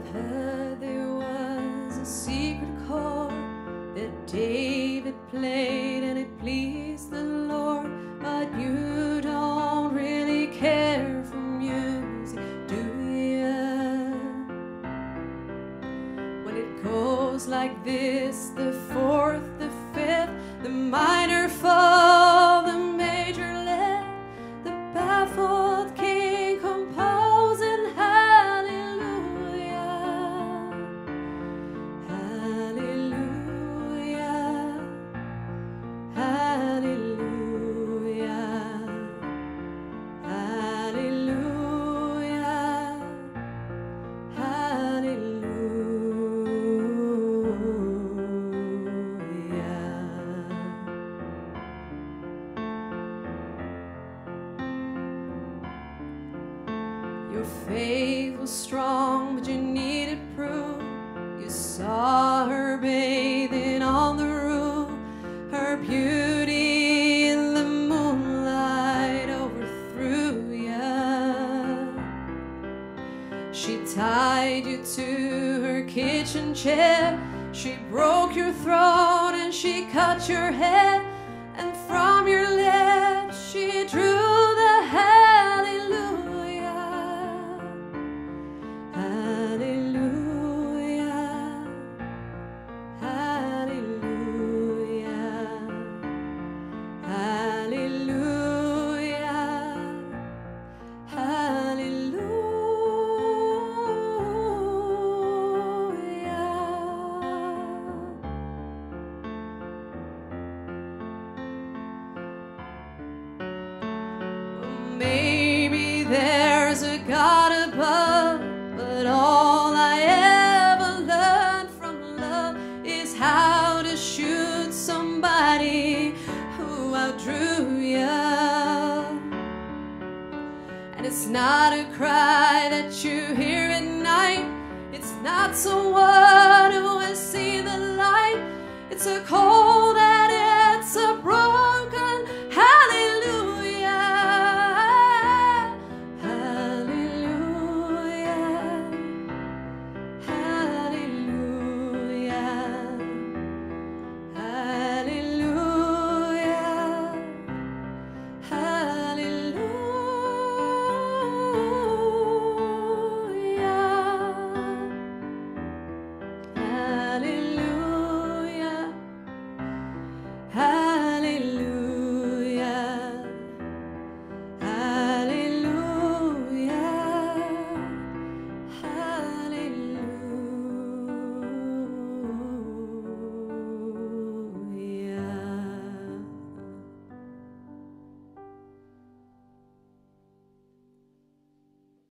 I've heard there was a secret chord that David played and it pleased the Lord, but you don't really care for music, do you? When it goes like this, the fourth, the fifth, the Your faith was strong, but you needed proof. You saw her bathing on the roof, her beauty in the moonlight overthrew you. She tied you to her kitchen chair. She broke your throat and she cut your head. And there's a God above, but all I ever learned from love is how to shoot somebody who outdrew you. And it's not a cry that you hear at night. It's not someone